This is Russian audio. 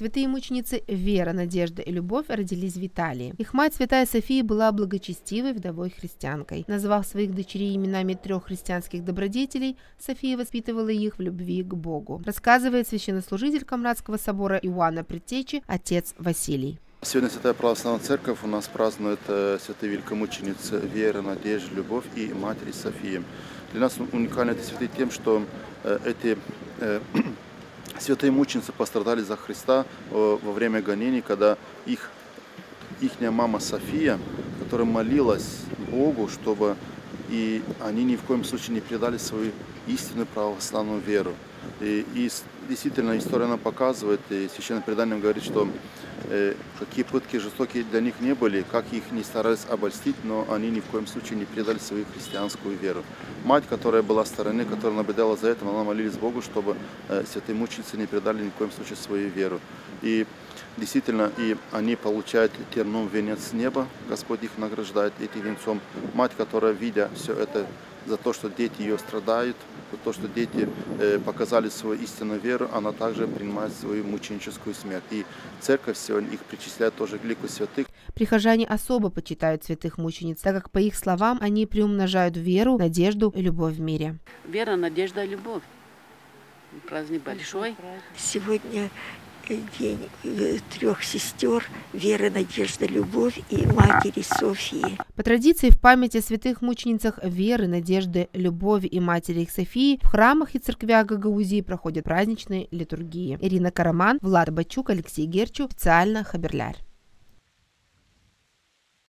Святые мученицы Вера, Надежда и Любовь родились в Италии. Их мать, святая София, была благочестивой вдовой христианкой. Назвав своих дочерей именами трех христианских добродетелей, София воспитывала их в любви к Богу. Рассказывает священнослужитель Камрадского собора Иоанна Предтечи, отец Василий. Сегодня Святая Православная Церковь у нас празднует э, святые великомученицы Вера, Надежда, Любовь и Матери Софии. Для нас уникально эти святые тем, что э, эти э, святые мученицы пострадали за Христа во время гонений, когда их, их мама София, которая молилась Богу, чтобы и они ни в коем случае не предали свою истинную православную веру. И, и действительно история нам показывает, и священное предание говорит, что э, какие пытки жестокие для них не были, как их не старались обольстить, но они ни в коем случае не предали свою христианскую веру. Мать, которая была стороны, которая наблюдала за этим, она молилась Богу, чтобы э, святые мученицы не предали ни в коем случае свою веру. И действительно, и они получают терном венец неба, Господь их награждает этим венцом. Мать, которая, видя все это, за то, что дети ее страдают, за то, что дети э, показали свою истинную веру, она также принимает свою мученическую смерть. И церковь сегодня их причисляет тоже к лику святых. Прихожане особо почитают святых мучениц, так как, по их словам, они приумножают веру, надежду и любовь в мире. Вера, надежда, любовь. Праздник большой. Сегодня день э, трех сестер Веры, Надежда, Любовь и матери Софии. По традиции в память о святых мученицах Веры, Надежды, Любови и матери их Софии в храмах и церквях Гагаузии проходят праздничные литургии. Ирина Караман, Влад Бачук, Алексей Герчу, специально Хаберлярь.